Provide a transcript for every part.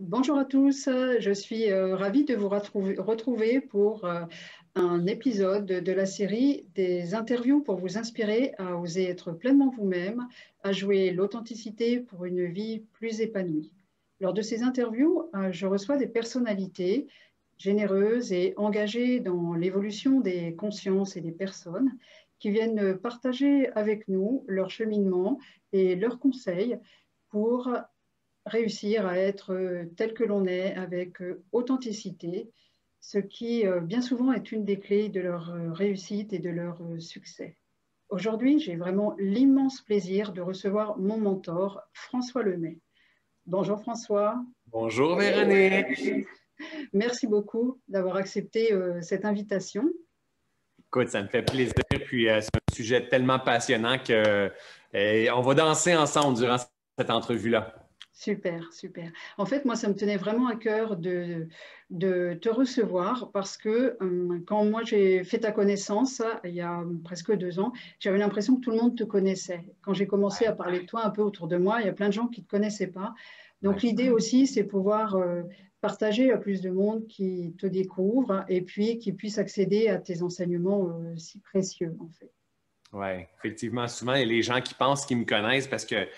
Bonjour à tous, je suis euh, ravie de vous retrouver pour euh, un épisode de la série des interviews pour vous inspirer à oser être pleinement vous-même, à jouer l'authenticité pour une vie plus épanouie. Lors de ces interviews, euh, je reçois des personnalités généreuses et engagées dans l'évolution des consciences et des personnes qui viennent partager avec nous leur cheminement et leurs conseils pour réussir à être tel que l'on est avec authenticité, ce qui bien souvent est une des clés de leur réussite et de leur succès. Aujourd'hui, j'ai vraiment l'immense plaisir de recevoir mon mentor, François Lemay. Bonjour François. Bonjour Véronique. Merci beaucoup d'avoir accepté cette invitation. Écoute, ça me fait plaisir. Puis euh, c'est un sujet tellement passionnant que euh, on va danser ensemble durant cette entrevue-là. Super, super. En fait, moi, ça me tenait vraiment à cœur de, de te recevoir parce que euh, quand moi j'ai fait ta connaissance, il y a presque deux ans, j'avais l'impression que tout le monde te connaissait. Quand j'ai commencé à parler de toi un peu autour de moi, il y a plein de gens qui ne te connaissaient pas. Donc l'idée aussi, c'est pouvoir partager à plus de monde qui te découvre et puis qui puisse accéder à tes enseignements euh, si précieux, en fait. Oui, effectivement. Souvent, il y a les gens qui pensent qu'ils me connaissent parce que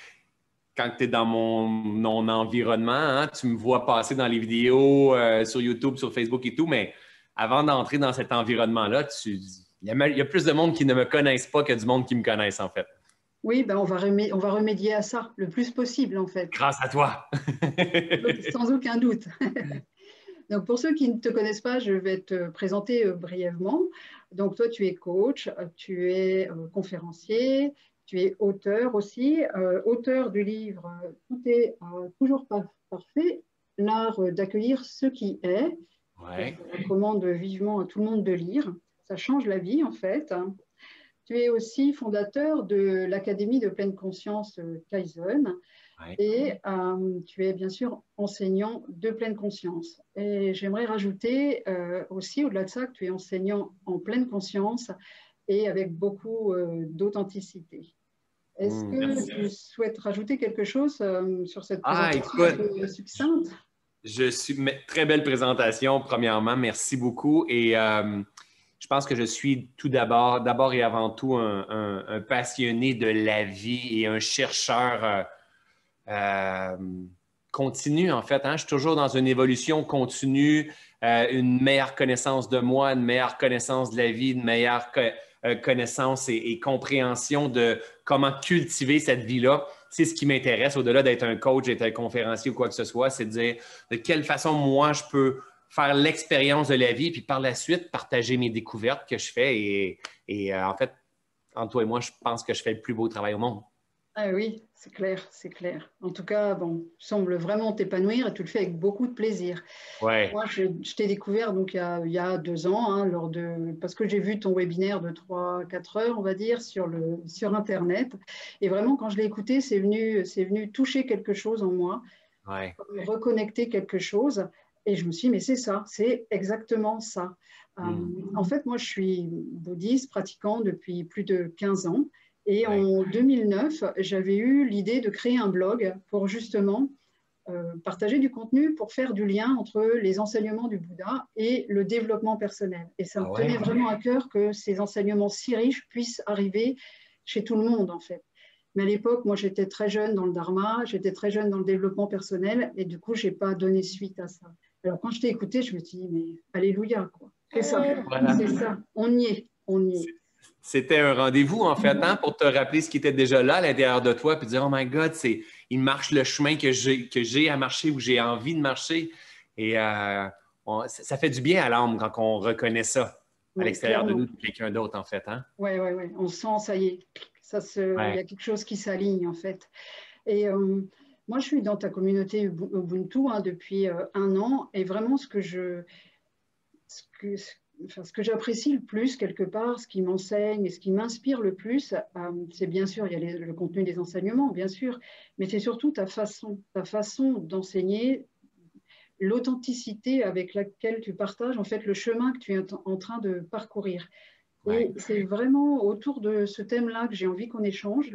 quand tu es dans mon, environnement, hein, tu me vois passer dans les vidéos euh, sur YouTube, sur Facebook et tout, mais avant d'entrer dans cet environnement-là, il y, a plus de monde qui ne me connaissent pas que du monde qui me connaissent, en fait. Oui, ben on, va on va remédier à ça le plus possible, en fait. Grâce à toi. Sans aucun doute. Donc, pour ceux qui ne te connaissent pas, je vais te présenter euh, brièvement. Donc, toi, tu es coach, tu es euh, conférencier, tu es auteur aussi, euh, auteur du livre Tout est toujours pas parfait, l'art d'accueillir ce qui est. Ouais. Je recommande vivement à tout le monde de lire. Ça change la vie, en fait. Tu es aussi fondateur de l'Académie de pleine conscience euh, Kaizen et euh, tu es bien sûr enseignant de pleine conscience. Et j'aimerais rajouter euh, aussi, au-delà de ça, que tu es enseignant en pleine conscience et avec beaucoup d'authenticité. Est-ce mmh, que tu souhaites rajouter quelque chose sur cette ah, présentation succincte? Je suis très belle présentation, premièrement. Merci beaucoup. Et je pense que je suis tout d'abord, d'abord et avant tout, un, passionné de la vie et un chercheur euh, euh, continu, en fait. Hein. Je suis toujours dans une évolution continue, euh, une meilleure connaissance de moi, une meilleure connaissance de la vie, une meilleure connaissance et, compréhension de comment cultiver cette vie-là. C'est ce qui m'intéresse, au-delà d'être un coach, d'être un conférencier ou quoi que ce soit, c'est de dire de quelle façon moi je peux faire l'expérience de la vie, puis par la suite, partager mes découvertes que je fais. Et, euh, en fait, entre toi et moi, je pense que je fais le plus beau travail au monde. Ah oui, c'est clair, c'est clair. En tout cas, bon, tu sembles vraiment t'épanouir et tu le fais avec beaucoup de plaisir. Ouais. Moi, je, t'ai découvert donc il y a, deux ans, hein, lors de, parce que j'ai vu ton webinaire de 3-4 heures, on va dire, sur, le, sur Internet. Et vraiment, quand je l'ai écouté, c'est venu, c'est venu toucher quelque chose en moi, ouais. reconnecter quelque chose. Et je me suis dit, mais c'est ça, c'est exactement ça. Euh, mm. en fait, moi, je suis bouddhiste, pratiquant depuis plus de 15 ans. Et en 2009, j'avais eu l'idée de créer un blog pour justement euh, partager du contenu pour faire du lien entre les enseignements du Bouddha et le développement personnel. Et ça me ah tenait vraiment à cœur que ces enseignements si riches puissent arriver chez tout le monde, en fait. Mais à l'époque, moi, j'étais très jeune dans le Dharma, j'étais très jeune dans le développement personnel, et du coup, je n'ai pas donné suite à ça. Alors, quand je t'ai écouté, je me suis dit, mais Alléluia, quoi. C'est ça, c'est ça. On y est, on y est. C'était un rendez-vous, en fait, hein, pour te rappeler ce qui était déjà là à l'intérieur de toi, puis dire, oh my God, c'est, il marche le chemin que j'ai, que j'ai à marcher ou j'ai envie de marcher. Et euh, ça, fait du bien à l'âme quand on reconnaît ça à l'extérieur de nous, de quelqu'un d'autre, en fait. Hein? Oui, oui, oui. On sent, ça y est, ça se, il y a quelque chose qui s'aligne, en fait. Et euh, moi, je suis dans ta communauté Ubuntu hein, depuis euh, un an et vraiment ce que je, ce que, ce que j'apprécie le plus quelque part, ce qui m'enseigne et ce qui m'inspire le plus, euh, c'est bien sûr, il y a le contenu des enseignements, bien sûr, mais c'est surtout ta façon, ta façon d'enseigner, l'authenticité avec laquelle tu partages en fait le chemin que tu es en train de parcourir. Et c'est vraiment autour de ce thème-là que j'ai envie qu'on échange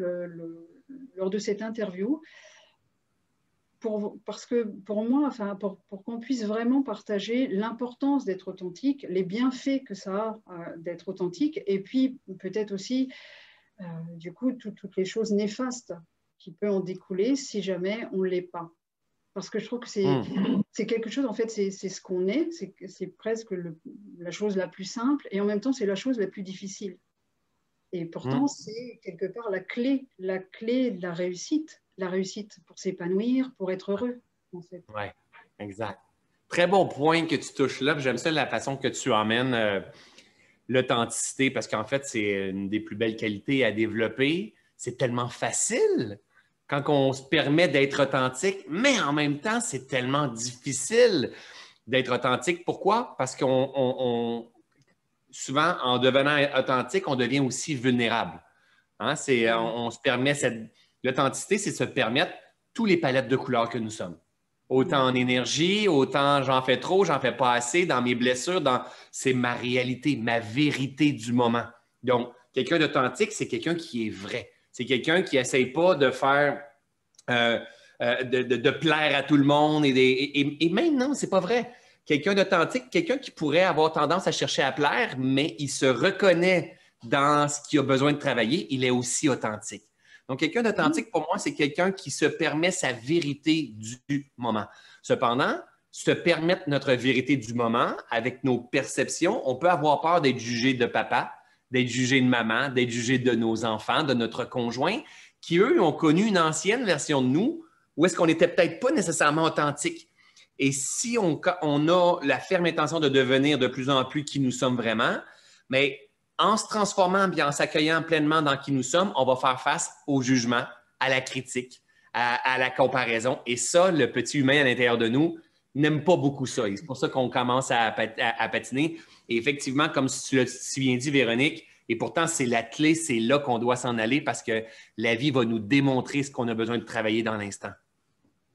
lors de cette interview pour, parce que pour moi, enfin, pour, qu'on puisse vraiment partager l'importance d'être authentique, les bienfaits que ça a euh, d'être authentique, et puis peut-être aussi, euh, du coup, toutes les choses néfastes qui peuvent en découler si jamais on ne l'est pas. Parce que je trouve que c'est mmh. quelque chose, en fait, c'est ce qu'on est, c'est presque la chose la plus simple, et en même temps, c'est la chose la plus difficile. Et pourtant, mmh. c'est quelque part la clé, la clé de la réussite la réussite pour s'épanouir, pour être heureux. Oui, exact. Très bon point que tu touches là. J'aime ça la façon que tu emmènes euh, l'authenticité parce qu'en fait, c'est une des plus belles qualités à développer. C'est tellement facile quand on se permet d'être authentique, mais en même temps, c'est tellement difficile d'être authentique. Pourquoi? Parce qu'on souvent, en devenant authentique, on devient aussi vulnérable. Hein? On, se permet cette, L'authenticité, c'est se permettre tous les palettes de couleurs que nous sommes. Autant en énergie, autant j'en fais trop, j'en fais pas assez, dans mes blessures, dans... c'est ma réalité, ma vérité du moment. Donc, quelqu'un d'authentique, c'est quelqu'un qui est vrai. C'est quelqu'un qui n'essaye pas de faire, euh, euh, de, plaire à tout le monde. Et, et, et même non, c'est pas vrai. Quelqu'un d'authentique, quelqu'un qui pourrait avoir tendance à chercher à plaire, mais il se reconnaît dans ce qu'il a besoin de travailler, il est aussi authentique. Donc, quelqu'un d'authentique, pour moi, c'est quelqu'un qui se permet sa vérité du moment. Cependant, se permettre notre vérité du moment avec nos perceptions, on peut avoir peur d'être jugé de papa, d'être jugé de maman, d'être jugé de nos enfants, de notre conjoint, qui, eux, ont connu une ancienne version de nous où est-ce qu'on n'était peut-être pas nécessairement authentique. Et si on, on, a la ferme intention de devenir de plus en plus qui nous sommes vraiment, mais en se transformant et en s'accueillant pleinement dans qui nous sommes, on va faire face au jugement, à la critique, à, la comparaison. Et ça, le petit humain à l'intérieur de nous n'aime pas beaucoup ça. c'est pour ça qu'on commence à, patiner. Et effectivement, comme tu l'as bien dit, Véronique, et pourtant, c'est la clé, c'est là qu'on doit s'en aller parce que la vie va nous démontrer ce qu'on a besoin de travailler dans l'instant.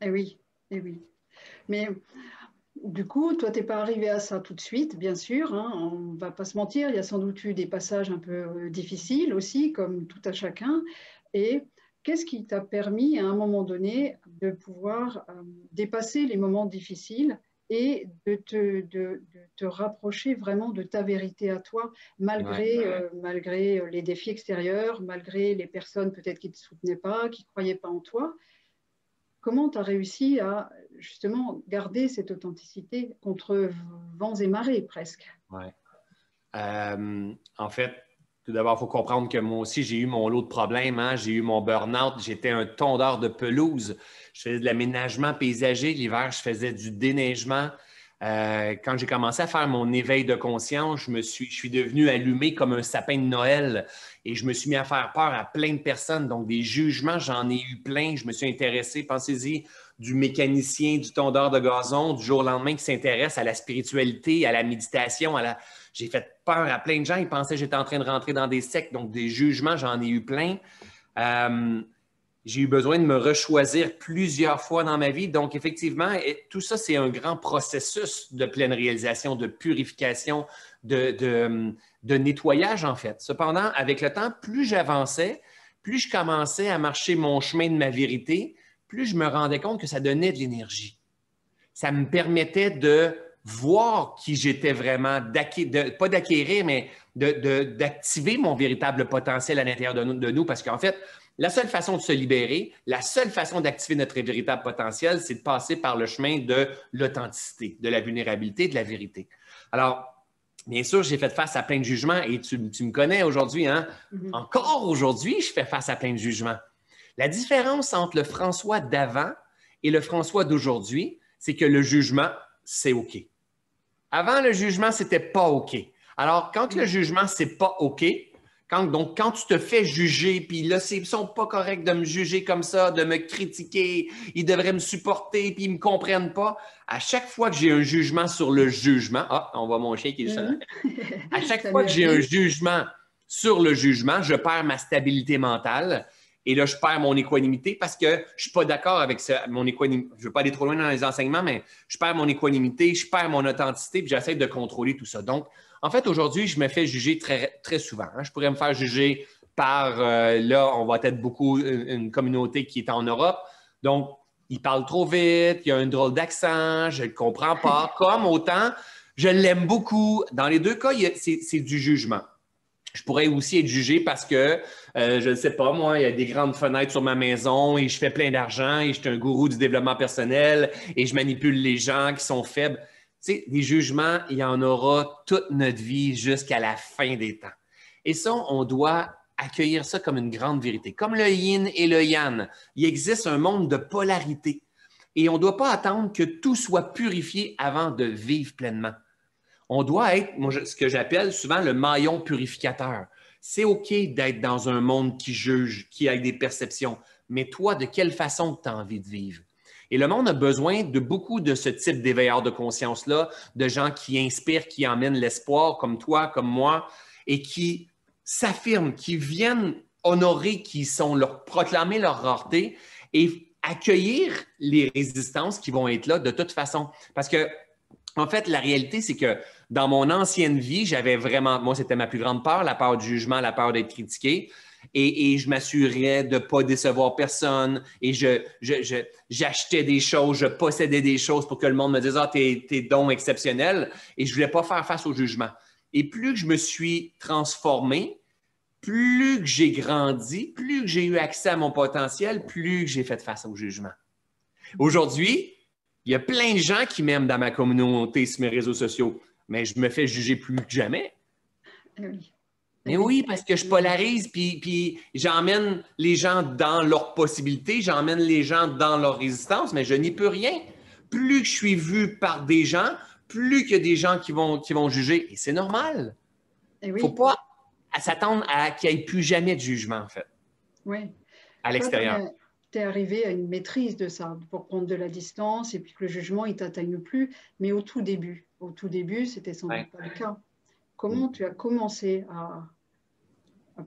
Eh oui, eh oui. Mais du coup, toi, tu n'es pas arrivé à ça tout de suite, bien sûr. Hein, on ne va pas se mentir, il y a sans doute eu des passages un peu euh, difficiles aussi, comme tout à chacun. Et qu'est-ce qui t'a permis, à un moment donné, de pouvoir euh, dépasser les moments difficiles et de te, de, te, rapprocher vraiment de ta vérité à toi, malgré, euh, malgré les défis extérieurs, malgré les personnes peut-être qui ne te soutenaient pas, qui ne croyaient pas en toi? Comment tu as réussi à justement garder cette authenticité contre vents et marées presque? Oui. Euh, en fait, tout d'abord, il faut comprendre que moi aussi, j'ai eu mon lot de problèmes. Hein. J'ai eu mon burn-out. J'étais un tondeur de pelouse. Je faisais de l'aménagement paysager. L'hiver, je faisais du déneigement. Euh, quand j'ai commencé à faire mon éveil de conscience, je, me suis, je suis devenu allumé comme un sapin de Noël et je me suis mis à faire peur à plein de personnes. Donc, des jugements, j'en ai eu plein. Je me suis intéressé, pensez-y, du mécanicien, du tondeur de gazon, du jour au lendemain qui s'intéresse à la spiritualité, à la méditation. À la... J'ai fait peur à plein de gens. Ils pensaient que j'étais en train de rentrer dans des sectes. Donc, des jugements, j'en ai eu plein. Euh, j'ai eu besoin de me rechoisir plusieurs fois dans ma vie. Donc, effectivement, tout ça, c'est un grand processus de pleine réalisation, de purification, de, nettoyage, en fait. Cependant, avec le temps, plus j'avançais, plus je commençais à marcher mon chemin de ma vérité, plus je me rendais compte que ça donnait de l'énergie. Ça me permettait de voir qui j'étais vraiment, pas d'acquérir, mais d'activer mon véritable potentiel à l'intérieur de de nous parce qu'en fait, la seule façon de se libérer, la seule façon d'activer notre véritable potentiel, c'est de passer par le chemin de l'authenticité, de la vulnérabilité, de la vérité. Alors, bien sûr, j'ai fait face à plein de jugements et tu, me connais aujourd'hui. Hein? Mm-hmm. Encore aujourd'hui, je fais face à plein de jugements. La différence entre le François d'avant et le François d'aujourd'hui, c'est que le jugement, c'est OK. Avant, le jugement, c'était pas OK. Alors, quand le jugement, c'est pas OK, donc, quand tu te fais juger, puis là, ils sont pas corrects de me juger comme ça, de me critiquer, ils devraient me supporter, puis ils me comprennent pas. À chaque fois que j'ai un jugement sur le jugement, ah, on voit mon chien qui est mm À chaque fois que j'ai un jugement sur le jugement, je perds ma stabilité mentale. Et là, je perds mon équanimité parce que je ne suis pas d'accord avec ça, mon équanimité. Je ne veux pas aller trop loin dans les enseignements, mais je perds mon équanimité, je perds mon authenticité, puis j'essaie de contrôler tout ça. Donc, en fait, aujourd'hui, je me fais juger très, très souvent. Hein. Je pourrais me faire juger par, euh, là, on va être beaucoup une, communauté qui est en Europe. Donc, il parle trop vite, il a un drôle d'accent, je ne le comprends pas. Comme autant, je l'aime beaucoup. Dans les deux cas, c'est du jugement. Je pourrais aussi être jugé parce que, euh, je ne sais pas, moi, il y a des grandes fenêtres sur ma maison et je fais plein d'argent et je suis un gourou du développement personnel et je manipule les gens qui sont faibles. Tu sais, des jugements, il y en aura toute notre vie jusqu'à la fin des temps. Et ça, on doit accueillir ça comme une grande vérité. Comme le yin et le yang, il existe un monde de polarité. Et on ne doit pas attendre que tout soit purifié avant de vivre pleinement. On doit être, ce que j'appelle souvent le maillon purificateur. C'est OK d'être dans un monde qui juge, qui a des perceptions, mais toi, de quelle façon tu as envie de vivre? Et le monde a besoin de beaucoup de ce type d'éveilleurs de conscience-là, de gens qui inspirent, qui emmènent l'espoir, comme toi, comme moi, et qui s'affirment, qui viennent honorer, qui sont leur proclamer leur rareté et accueillir les résistances qui vont être là de toute façon. Parce que, en fait, la réalité, c'est que dans mon ancienne vie, j'avais vraiment, moi, c'était ma plus grande peur, la peur du jugement, la peur d'être critiqué. Et, je m'assurais de ne pas décevoir personne. Et j'achetais des choses, je possédais des choses pour que le monde me dise Ah, t'es, t'es don exceptionnel. Et je ne voulais pas faire face au jugement. Et plus que je me suis transformé, plus que j'ai grandi, plus que j'ai eu accès à mon potentiel, plus que j'ai fait face au jugement. Aujourd'hui, il y a plein de gens qui m'aiment dans ma communauté sur mes réseaux sociaux, mais je me fais juger plus que jamais. Eh oui. Mais oui, parce que je polarise, puis, puis j'emmène les gens dans leurs possibilités, j'emmène les gens dans leur résistance, mais je n'y peux rien. Plus que je suis vu par des gens, plus qu'il y a des gens qui vont, qui vont juger. Et c'est normal. Il eh ne faut pas s'attendre à qu'il n'y ait plus jamais de jugement, en fait. Oui. À l'extérieur. Tu es arrivé à une maîtrise de ça, pour prendre de la distance et puis que le jugement, il ne t'atteigne plus. Mais au tout début, au tout début, c'était sans doute pas le cas. Comment mm. tu as commencé à,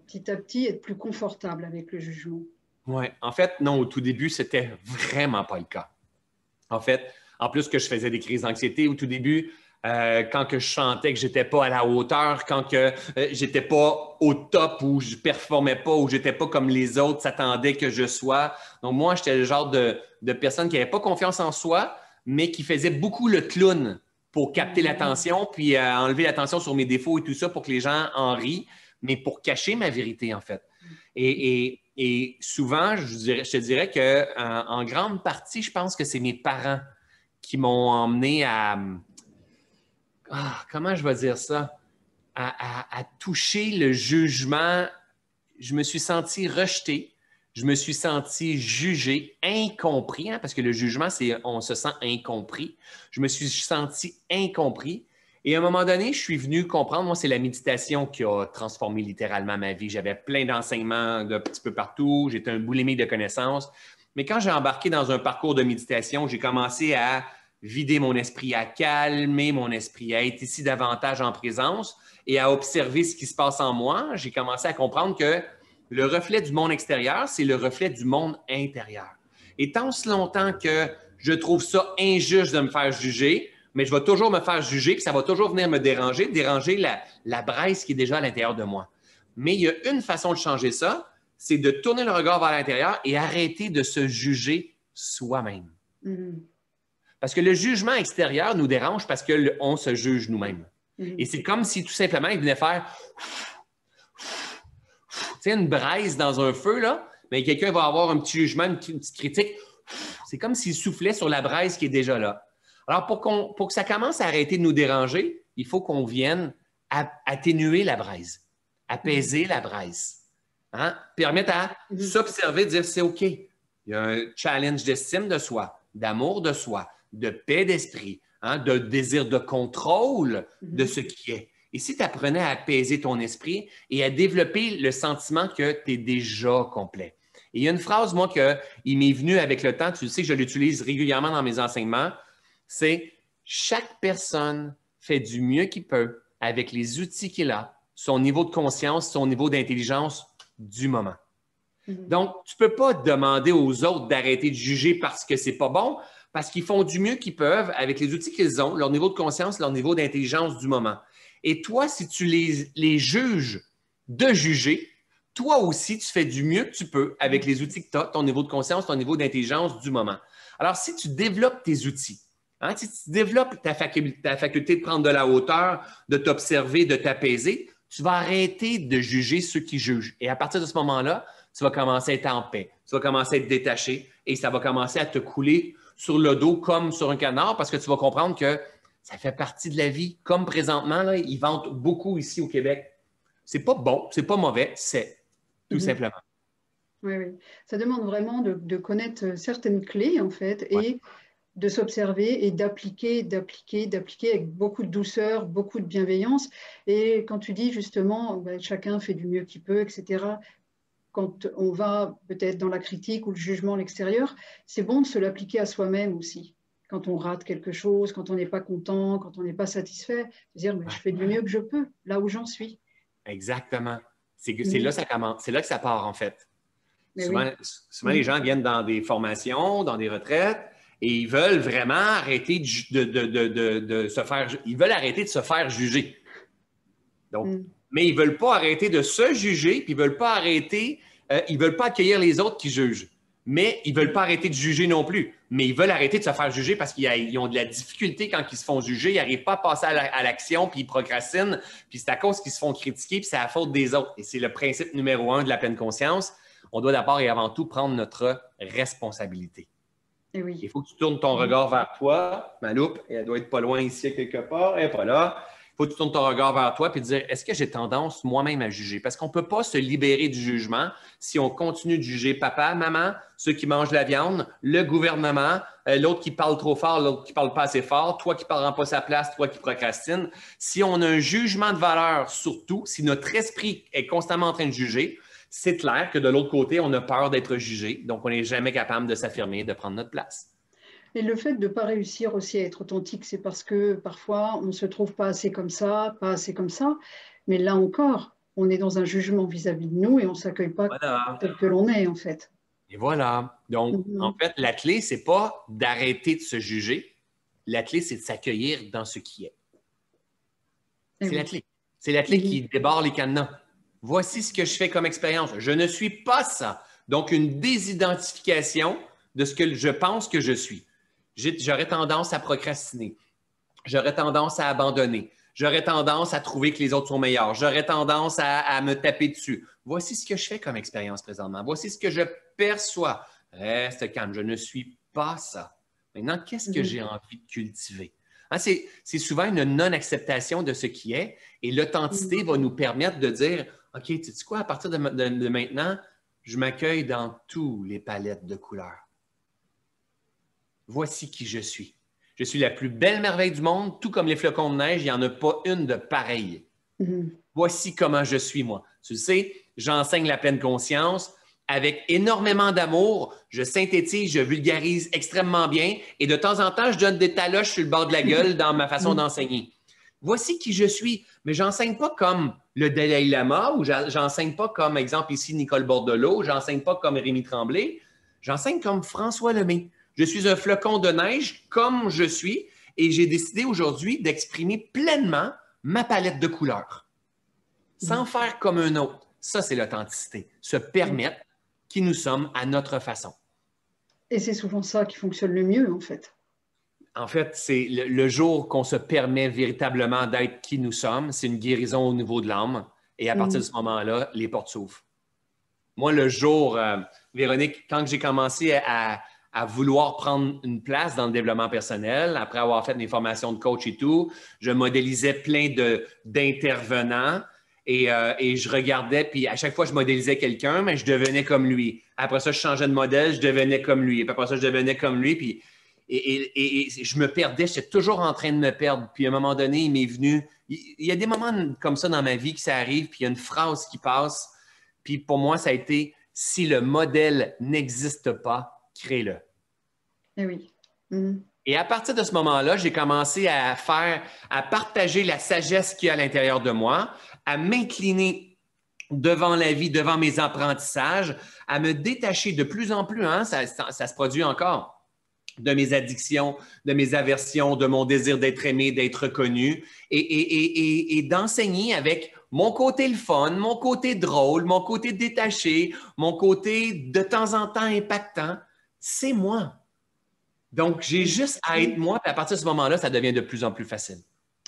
petit à petit être plus confortable avec le jugement? Oui, en fait, non, au tout début, c'était vraiment pas le cas. En fait, en plus que je faisais des crises d'anxiété au tout début, euh, quand que je chantais que j'étais pas à la hauteur, quand que euh, j'étais pas au top ou je performais pas ou j'étais pas comme les autres s'attendaient que je sois. Donc moi, j'étais le genre de, personne qui n'avait pas confiance en soi, mais qui faisait beaucoup le clown pour capter mm-hmm. l'attention, puis euh, enlever l'attention sur mes défauts et tout ça pour que les gens en rient, mais pour cacher ma vérité en fait. Et, souvent, je, je, te dirais que en grande partie, je pense que c'est mes parents qui m'ont emmené à, ah, comment je vais dire ça, à, toucher le jugement. Je me suis senti rejeté, je me suis senti jugé, incompris, hein, parce que le jugement, c'est on se sent incompris. Je me suis senti incompris. Et à un moment donné, je suis venu comprendre, moi, c'est la méditation qui a transformé littéralement ma vie. J'avais plein d'enseignements de petit peu partout, j'étais un boulimique de connaissances. Mais quand j'ai embarqué dans un parcours de méditation, j'ai commencé à vider mon esprit, à calmer mon esprit, à être ici davantage en présence et à observer ce qui se passe en moi, j'ai commencé à comprendre que le reflet du monde extérieur, c'est le reflet du monde intérieur. Et tant si longtemps que je trouve ça injuste de me faire juger, mais je vais toujours me faire juger, que ça va toujours venir me déranger, déranger la, la braise qui est déjà à l'intérieur de moi. Mais il y a une façon de changer ça, c'est de tourner le regard vers l'intérieur et arrêter de se juger soi-même. Mm-hmm. Parce que le jugement extérieur nous dérange parce qu'on se juge nous-mêmes. Mm-hmm. Et c'est comme si tout simplement il venait faire tu une braise dans un feu, là, mais quelqu'un va avoir un petit jugement, une petite critique. C'est comme s'il soufflait sur la braise qui est déjà là. Alors, pour, pour que ça commence à arrêter de nous déranger, il faut qu'on vienne atténuer la braise, apaiser la braise. Hein? Permettre à mm-hmm. s'observer, dire c'est OK. Il y a un challenge d'estime de soi, d'amour de soi, de paix d'esprit, hein, de désir de contrôle de mhm. ce qui est. Et si tu apprenais à apaiser ton esprit et à développer le sentiment que tu es déjà complet. Et il y a une phrase, moi, qui m'est venue avec le temps, tu sais que je l'utilise régulièrement dans mes enseignements, c'est chaque personne fait du mieux qu'il peut avec les outils qu'il a, son niveau de conscience, son niveau d'intelligence du moment. Mhm. Donc, tu ne peux pas demander aux autres d'arrêter de juger parce que c'est pas bon, parce qu'ils font du mieux qu'ils peuvent avec les outils qu'ils ont, leur niveau de conscience, leur niveau d'intelligence du moment. Et toi, si tu les, juges de juger, toi aussi, tu fais du mieux que tu peux avec les outils que tu as, ton niveau de conscience, ton niveau d'intelligence du moment. Alors, si tu développes tes outils, hein, si tu développes ta faculté de prendre de la hauteur, de t'observer, de t'apaiser, tu vas arrêter de juger ceux qui jugent. Et à partir de ce moment-là, tu vas commencer à être en paix, tu vas commencer à être détaché et ça va commencer à te couler sur le dos comme sur un canard parce que tu vas comprendre que ça fait partie de la vie. Comme présentement, là, ils vendent beaucoup ici au Québec. C'est pas bon, c'est pas mauvais, c'est tout mhm. simplement. Oui, oui. Ça demande vraiment de, connaître certaines clés, en fait, et de s'observer et d'appliquer, d'appliquer, d'appliquer avec beaucoup de douceur, beaucoup de bienveillance. Et quand tu dis justement, ben, chacun fait du mieux qu'il peut, etc., quand on va peut-être dans la critique ou le jugement à l'extérieur, c'est bon de se l'appliquer à soi-même aussi. Quand on rate quelque chose, quand on n'est pas content, quand on n'est pas satisfait, dire je fais du mieux que je peux, là où j'en suis. Exactement. C'est là que ça commence, c'est là que ça part en fait. souvent, les gens viennent dans des formations, dans des retraites, et ils veulent vraiment arrêter de, se faire, ils veulent arrêter de se faire juger. Donc, mm mais ils ne veulent pas arrêter de se juger, puis ils ne veulent pas arrêter, euh, ils veulent pas accueillir les autres qui jugent. Mais ils ne veulent pas arrêter de juger non plus. Mais ils veulent arrêter de se faire juger parce qu'ils ont de la difficulté quand ils se font juger. Ils n'arrivent pas à passer à l'action, puis ils procrastinent. Puis c'est à cause qu'ils se font critiquer, puis c'est à la faute des autres. Et c'est le principe numéro un de la pleine conscience. On doit d'abord et avant tout prendre notre responsabilité. Eh oui. Il faut que tu tournes ton regard vers toi. Ma loupe, elle doit être pas loin ici quelque part. Elle n'est pas là faut que tu tournes ton regard vers toi et dire est-ce que j'ai tendance moi-même à juger? Parce qu'on ne peut pas se libérer du jugement si on continue de juger papa, maman, ceux qui mangent la viande, le gouvernement, euh, l'autre qui parle trop fort, l'autre qui parle pas assez fort, toi qui ne parles pas sa place, toi qui procrastine. Si on a un jugement de valeur sur tout, si notre esprit est constamment en train de juger, c'est clair que de l'autre côté, on a peur d'être jugé, donc on n'est jamais capable de s'affirmer, de prendre notre place. Et le fait de ne pas réussir aussi à être authentique, c'est parce que parfois on ne se trouve pas assez comme ça, pas assez comme ça. Mais là encore, on est dans un jugement vis-à-vis de nous et on ne s'accueille pas tel que l'on est en fait. Et voilà. Donc, mhm. en fait, la clé, c'est pas d'arrêter de se juger. La clé, c'est de s'accueillir dans ce qui est. Eh c'est la clé. C'est la clé qui débarre les cadenas. Voici ce que je fais comme expérience. Je ne suis pas ça. Donc, une désidentification de ce que je pense que je suis j'aurais tendance à procrastiner. J'aurais tendance à abandonner. J'aurais tendance à trouver que les autres sont meilleurs. J'aurais tendance à, me taper dessus. Voici ce que je fais comme expérience présentement. Voici ce que je perçois. Reste calme, je ne suis pas ça. Maintenant, qu'est-ce que mhm. j'ai envie de cultiver? Hein, c'est souvent une non-acceptation de ce qui est et l'authenticité mhm. va nous permettre de dire, OK, tu sais quoi, à partir de maintenant, je m'accueille dans tous les palettes de couleurs. Voici qui je suis. Je suis la plus belle merveille du monde, tout comme les flocons de neige, il n'y en a pas une de pareille. Mhm. Voici comment je suis, moi. Tu sais, j'enseigne la pleine conscience avec énormément d'amour. Je synthétise, je vulgarise extrêmement bien et de temps en temps, je donne des taloches sur le bord de la gueule dans ma façon mhm. d'enseigner. Voici qui je suis, mais j'enseigne pas comme le Dalai Lama ou j'enseigne pas comme, exemple ici, Nicole Bordelot, j'enseigne pas comme Rémi Tremblay, j'enseigne comme François Lemay. Je suis un flocon de neige comme je suis et j'ai décidé aujourd'hui d'exprimer pleinement ma palette de couleurs sans mm. faire comme un autre. Ça, c'est l'authenticité. Se permettre qui nous sommes à notre façon. Et c'est souvent ça qui fonctionne le mieux, en fait. En fait, c'est le, jour qu'on se permet véritablement d'être qui nous sommes, c'est une guérison au niveau de l'âme. Et à partir mm. de ce moment-là, les portes s'ouvrent. Moi, le jour, euh, Véronique, quand j'ai commencé à, à vouloir prendre une place dans le développement personnel. Après avoir fait mes formations de coach et tout, je modélisais plein d'intervenants et, euh, et, je regardais, puis à chaque fois, je modélisais quelqu'un, mais je devenais comme lui. Après ça, je changeais de modèle, je devenais comme lui. Et puis après ça, je devenais comme lui, puis et, et, je me perdais, j'étais toujours en train de me perdre. Puis à un moment donné, il m'est venu, il, il, y a des moments comme ça dans ma vie que ça arrive, puis il y a une phrase qui passe. Puis pour moi, ça a été, si le modèle n'existe pas, crée-le. Eh oui. Mm. Et à partir de ce moment-là, j'ai commencé à faire, à partager la sagesse qu'il y a à l'intérieur de moi, à m'incliner devant la vie, devant mes apprentissages, à me détacher de plus en plus, hein, ça, se produit encore, de mes addictions, de mes aversions, de mon désir d'être aimé, d'être connu, et, et d'enseigner avec mon côté le fun, mon côté drôle, mon côté détaché, mon côté de temps en temps impactant, c'est moi. Donc, j'ai juste à être moi, à partir de ce moment-là, ça devient de plus en plus facile.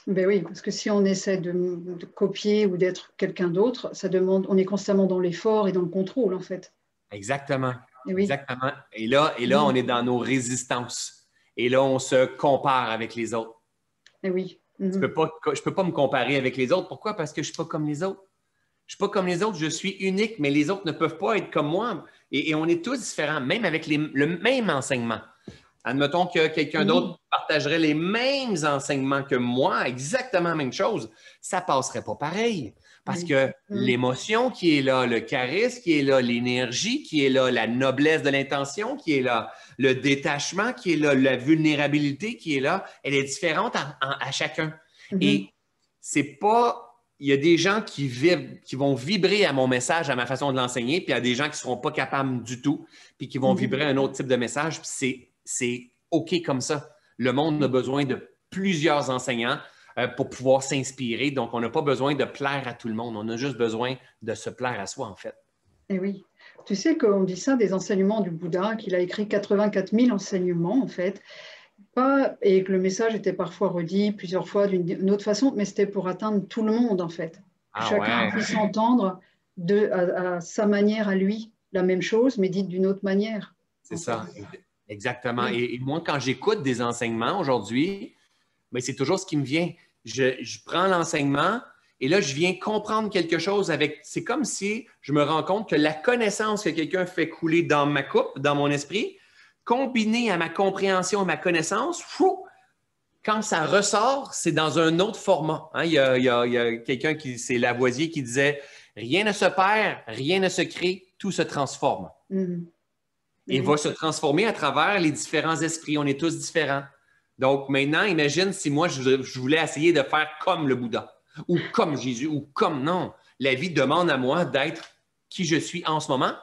Ben oui, parce que si on essaie de, copier ou d'être quelqu'un d'autre, ça demande, on est constamment dans l'effort et dans le contrôle, en fait. Exactement. Et Exactement. Et là, et là, on est dans nos résistances. Et là, on se compare avec les autres. Et oui. Je ne peux, pas, peux pas me comparer avec les autres. Pourquoi? Parce que je ne suis pas comme les autres. Je ne suis pas comme les autres, je suis unique, mais les autres ne peuvent pas être comme moi. Et, on est tous différents, même avec le même enseignement. Admettons que quelqu'un d'autre partagerait les mêmes enseignements que moi, exactement la même chose, ça ne passerait pas pareil. Parce que l'émotion qui est là, le charisme qui est là, l'énergie qui est là, la noblesse de l'intention qui est là, le détachement qui est là, la vulnérabilité qui est là, elle est différente à, chacun. Mm-hmm. Et c'est pas il y a des gens qui, vivent, qui vont vibrer à mon message, à ma façon de l'enseigner, puis il y a des gens qui ne seront pas capables du tout, puis qui vont mm-hmm. vibrer un autre type de message. Puis c'est OK comme ça. Le monde a besoin de plusieurs enseignants euh, pour pouvoir s'inspirer. Donc, on n'a pas besoin de plaire à tout le monde. On a juste besoin de se plaire à soi, en fait. Eh oui. Tu sais qu'on dit ça des enseignements du Bouddha, qu'il a écrit 84 000 enseignements, en fait. Pas, et que le message était parfois redit plusieurs fois d'une autre façon, mais c'était pour atteindre tout le monde, en fait. Ah chacun puisse entendre de, à, sa manière à lui la même chose, mais dite d'une autre manière. C'est ça. Exactement. Et, moi, quand j'écoute des enseignements aujourd'hui, ben, c'est toujours ce qui me vient. Je, prends l'enseignement et là, je viens comprendre quelque chose avec. C'est comme si je me rends compte que la connaissance que quelqu'un fait couler dans ma coupe, dans mon esprit, combinée à ma compréhension et ma connaissance, fou, quand ça ressort, c'est dans un autre format. Hein. Il y a, quelqu'un qui, c'est Lavoisier, qui disait Rien ne se perd, rien ne se crée, tout se transforme. Mm-hmm et va se transformer à travers les différents esprits. On est tous différents. Donc maintenant, imagine si moi, je, voulais essayer de faire comme le Bouddha, ou comme Jésus, ou comme non. La vie demande à moi d'être qui je suis en ce moment.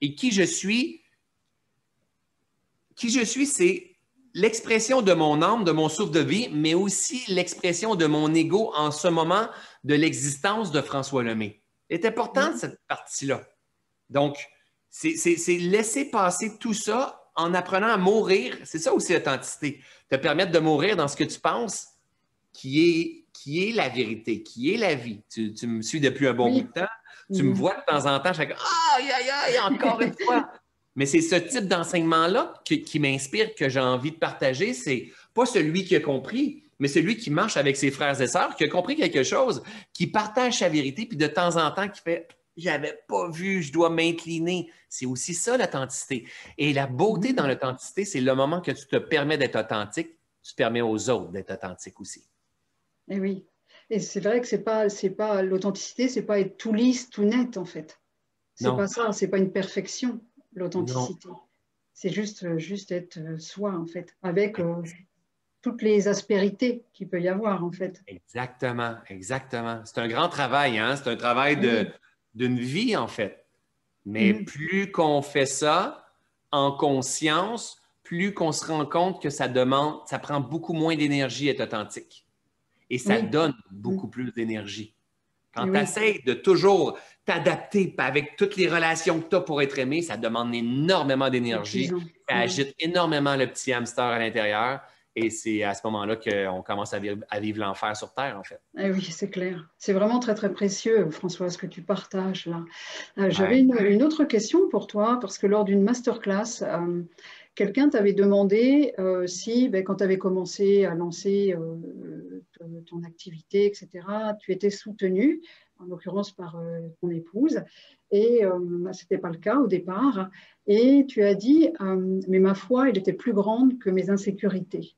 Et qui je suis, qui je suis, c'est l'expression de mon âme, de mon souffle de vie, mais aussi l'expression de mon ego en ce moment de l'existence de François Lemay. C'est important cette partie-là. Donc, c'est laisser passer tout ça en apprenant à mourir. C'est ça aussi l'authenticité. Te permettre de mourir dans ce que tu penses qui est, qui est la vérité, qui est la vie. Tu, me suis depuis un bon bout de temps. Tu me vois de temps en temps, fais Aïe, aïe, aïe, encore une fois. Mais c'est ce type d'enseignement-là qui, m'inspire, que j'ai envie de partager. C'est pas celui qui a compris, mais celui qui marche avec ses frères et sœurs, qui a compris quelque chose, qui partage sa vérité, puis de temps en temps, qui fait j'avais pas vu, je dois m'incliner. C'est aussi ça l'authenticité. Et la beauté dans l'authenticité, c'est le moment que tu te permets d'être authentique, tu permets aux autres d'être authentiques aussi. Et eh oui. Et c'est vrai que c'est pas, c'est pas l'authenticité, c'est pas être tout lisse, tout net en fait. C'est pas ça, c'est pas une perfection l'authenticité. C'est juste, juste être euh, soi en fait, avec euh, toutes les aspérités qu'il peut y avoir en fait. Exactement, exactement. C'est un grand travail, hein? C'est un travail d'une vie, en fait. Mais mm-hmm. plus qu'on fait ça en conscience, plus qu'on se rend compte que ça demande, ça prend beaucoup moins d'énergie être authentique. Et ça donne beaucoup mm. plus d'énergie. Quand tu essaies de toujours t'adapter avec toutes les relations que tu as pour être aimé, ça demande énormément d'énergie. Ça agite énormément le petit hamster à l'intérieur. Et c'est à ce moment-là qu'on commence à vivre, l'enfer sur Terre, en fait. Eh oui, c'est clair. C'est vraiment très, très précieux, François, ce que tu partages là. Euh, j'avais une, autre question pour toi, parce que lors d'une masterclass, euh, quelqu'un t'avait demandé euh, si, ben, quand tu avais commencé à lancer ton activité, etc., tu étais soutenu, en l'occurrence par ton épouse, et ce n'était pas le cas au départ. Et tu as dit, mais ma foi, elle était plus grande que mes insécurités.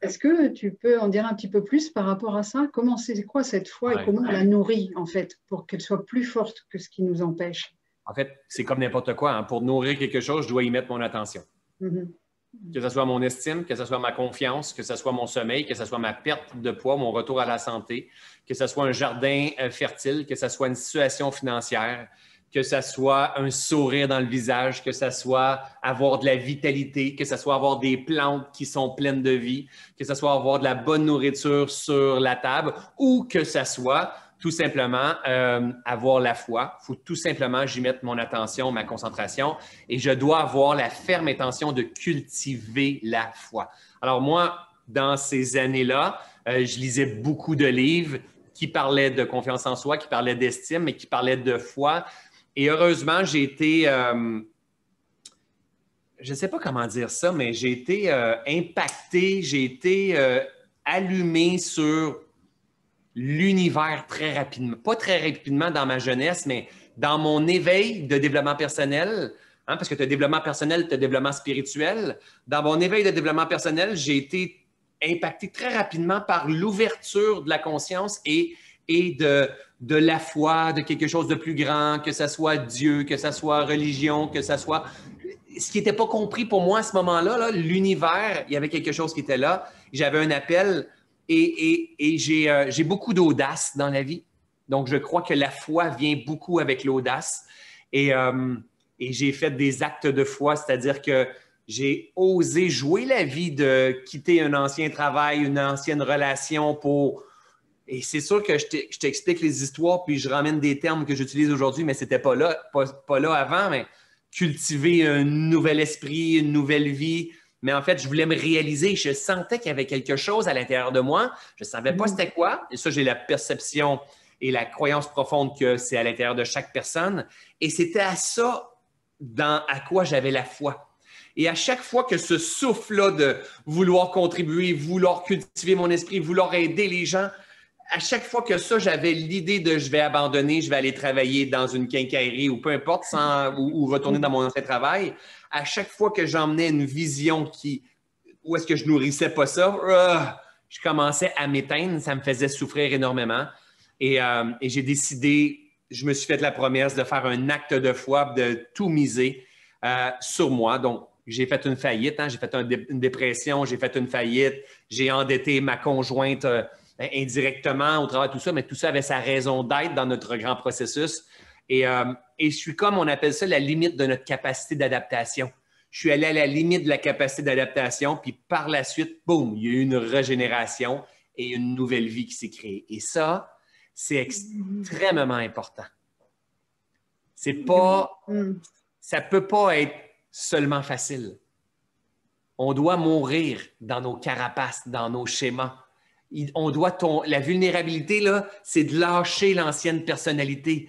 Est-ce que tu peux en dire un petit peu plus par rapport à ça? Comment c'est quoi cette foi et comment on la nourrit en fait pour qu'elle soit plus forte que ce qui nous empêche? En fait, c'est comme n'importe quoi. Hein. Pour nourrir quelque chose, je dois y mettre mon attention. Mm-hmm. Que ce soit mon estime, que ce soit ma confiance, que ce soit mon sommeil, que ce soit ma perte de poids, mon retour à la santé, que ce soit un jardin euh, fertile, que ce soit une situation financière, que ce soit un sourire dans le visage, que ce soit avoir de la vitalité, que ce soit avoir des plantes qui sont pleines de vie, que ce soit avoir de la bonne nourriture sur la table ou que ce soit tout simplement euh, avoir la foi. Il faut tout simplement j'y mettre mon attention, ma concentration, et je dois avoir la ferme intention de cultiver la foi. Alors moi, dans ces années-là, euh, je lisais beaucoup de livres qui parlaient de confiance en soi, qui parlaient d'estime, mais qui parlaient de foi. Et heureusement, j'ai été, euh, je ne sais pas comment dire ça, mais j'ai été impacté, j'ai été allumé sur l'univers très rapidement. Pas très rapidement dans ma jeunesse, mais dans mon éveil de développement personnel, hein, parce que tu as développement personnel, tu as développement spirituel. Dans mon éveil de développement personnel, j'ai été impacté très rapidement par l'ouverture de la conscience et, et de, de la foi, de quelque chose de plus grand, que ce soit Dieu, que ce soit religion, que ce soit... Ce qui n'était pas compris pour moi à ce moment-là, l'univers, il y avait quelque chose qui était là. J'avais un appel et, euh, j'ai beaucoup d'audace dans la vie. Donc, je crois que la foi vient beaucoup avec l'audace. Et, euh, et j'ai fait des actes de foi, c'est-à-dire que j'ai osé jouer la vie de quitter un ancien travail, une ancienne relation pour. Et c'est sûr que je t'explique les histoires, puis je ramène des termes que j'utilise aujourd'hui, mais ce n'était pas là, pas, là avant, mais cultiver un nouvel esprit, une nouvelle vie. Mais en fait, je voulais me réaliser. Je sentais qu'il y avait quelque chose à l'intérieur de moi. Je ne savais pas mm. c'était quoi. Et ça, j'ai la perception et la croyance profonde que c'est à l'intérieur de chaque personne. Et c'était à ça dans, à quoi j'avais la foi. Et à chaque fois que ce souffle-là de vouloir contribuer, vouloir cultiver mon esprit, vouloir aider les gens, à chaque fois que ça, j'avais l'idée de je vais abandonner, je vais aller travailler dans une quincaillerie ou peu importe, sans, ou, retourner dans mon ancien travail, à chaque fois que j'emmenais une vision qui, où est-ce que je nourrissais pas ça, ah, je commençais à m'éteindre, ça me faisait souffrir énormément. Et, euh, et j'ai décidé, je me suis fait la promesse de faire un acte de foi, de tout miser euh, sur moi. Donc, j'ai fait une faillite, hein, j'ai fait une dépression, j'ai fait une faillite, j'ai endetté ma conjointe euh, indirectement au travers de tout ça, mais tout ça avait sa raison d'être dans notre grand processus. Et, euh, et, je suis comme on appelle ça la limite de notre capacité d'adaptation. Je suis allé à la limite de la capacité d'adaptation, puis par la suite, boum, il y a eu une régénération et une nouvelle vie qui s'est créée. Et ça, c'est extrêmement important. C'est pas, ça peut pas être seulement facile. On doit mourir dans nos carapaces, dans nos schémas. On doit ton, la vulnérabilité, là, c'est de lâcher l'ancienne personnalité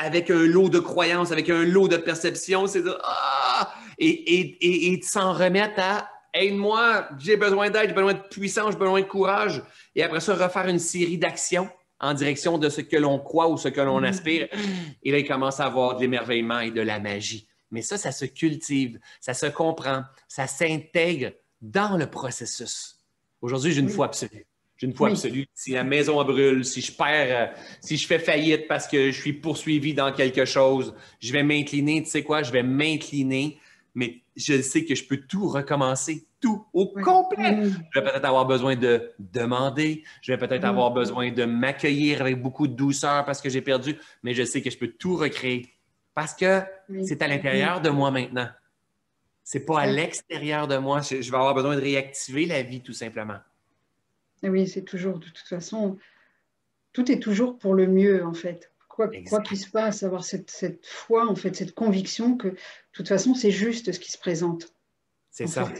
avec un lot de croyances, avec un lot de perceptions. C'est de, ah! et, et, et, de s'en remettre à aide-moi, j'ai besoin d'aide, j'ai besoin de puissance, j'ai besoin de courage. Et après ça, refaire une série d'actions en direction de ce que l'on croit ou ce que l'on aspire. Et là, il commence à avoir de l'émerveillement et de la magie. Mais ça, ça se cultive, ça se comprend, ça s'intègre dans le processus. Aujourd'hui, j'ai une foi absolue. J'ai une foi absolue. Si la maison brûle, si je perds, euh, si je fais faillite parce que je suis poursuivi dans quelque chose, je vais m'incliner. Tu sais quoi? Je vais m'incliner, mais je sais que je peux tout recommencer, tout au complet. Je vais peut-être avoir besoin de demander, je vais peut-être avoir besoin de m'accueillir avec beaucoup de douceur parce que j'ai perdu, mais je sais que je peux tout recréer parce que c'est à l'intérieur de moi maintenant. C'est pas à l'extérieur de moi. Je, vais avoir besoin de réactiver la vie, tout simplement. Oui, c'est toujours, de toute façon, tout est toujours pour le mieux, en fait. Quoi qu'il se passe, avoir cette, foi, en fait, cette conviction que, de toute façon, c'est juste ce qui se présente. C'est ça.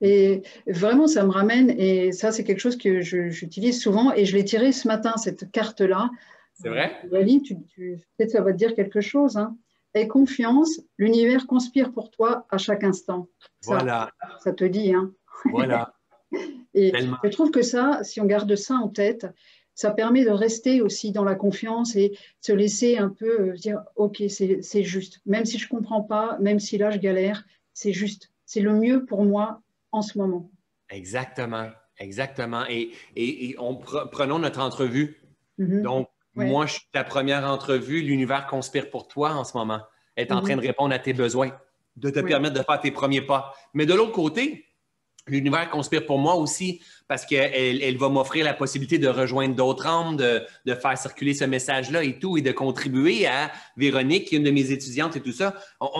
Et vraiment, ça me ramène, et ça, c'est quelque chose que j'utilise souvent, et je l'ai tiré ce matin, cette carte-là, c'est vrai? Peut-être ça va te dire quelque chose. Hein. Aie confiance, l'univers conspire pour toi à chaque instant. voilà. Ça te dit. Hein. Voilà. et je trouve que ça, si on garde ça en tête, ça permet de rester aussi dans la confiance et se laisser un peu euh, dire ok c'est juste. Même si je comprends pas même si là je galère c'est juste. C'est le mieux pour moi en ce moment. Exactement. Exactement. Et, et, prenons notre entrevue. Mm-hmm. donc moi, je suis ta première entrevue. L'univers conspire pour toi en ce moment. Elle est en train de répondre à tes besoins, de te permettre de faire tes premiers pas. Mais de l'autre côté, l'univers conspire pour moi aussi parce qu'elle elle va m'offrir la possibilité de rejoindre d'autres âmes, de, faire circuler ce message-là et tout, et de contribuer à Véronique, qui est une de mes étudiantes et tout ça.